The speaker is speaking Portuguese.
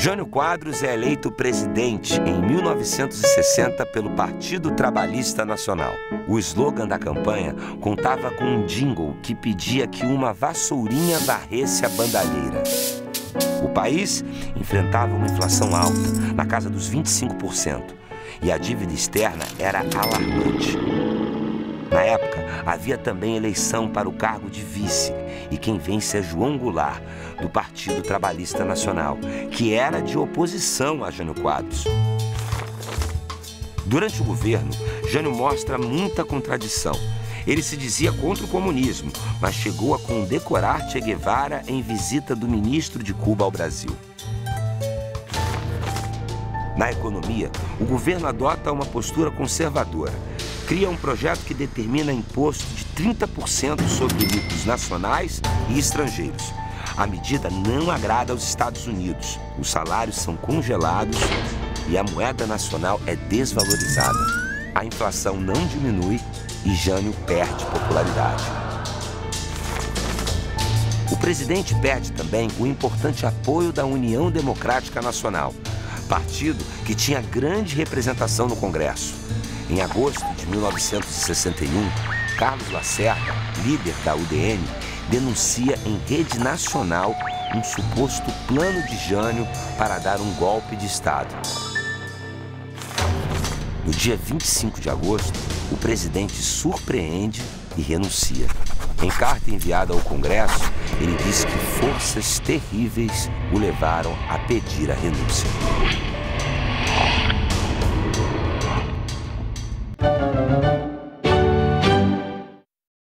Jânio Quadros é eleito presidente em 1960 pelo Partido Trabalhista Nacional. O slogan da campanha contava com um jingle que pedia que uma vassourinha varresse a bandalheira. O país enfrentava uma inflação alta, na casa dos 25%, e a dívida externa era alarmante. Na época, havia também eleição para o cargo de vice, e quem vence é João Goulart, do Partido Trabalhista Nacional, que era de oposição a Jânio Quadros. Durante o governo, Jânio mostra muita contradição. Ele se dizia contra o comunismo, mas chegou a condecorar Che Guevara em visita do ministro de Cuba ao Brasil. Na economia, o governo adota uma postura conservadora. Cria um projeto que determina imposto de 30% sobre lucros nacionais e estrangeiros. A medida não agrada aos Estados Unidos. Os salários são congelados e a moeda nacional é desvalorizada. A inflação não diminui e Jânio perde popularidade. O presidente perde também o importante apoio da União Democrática Nacional, partido que tinha grande representação no Congresso. Em agosto de 1961, Carlos Lacerda, líder da UDN, denuncia em rede nacional um suposto plano de Jânio para dar um golpe de Estado. No dia 25 de agosto, o presidente surpreende e renuncia. Em carta enviada ao Congresso, ele diz que forças terríveis o levaram a pedir a renúncia.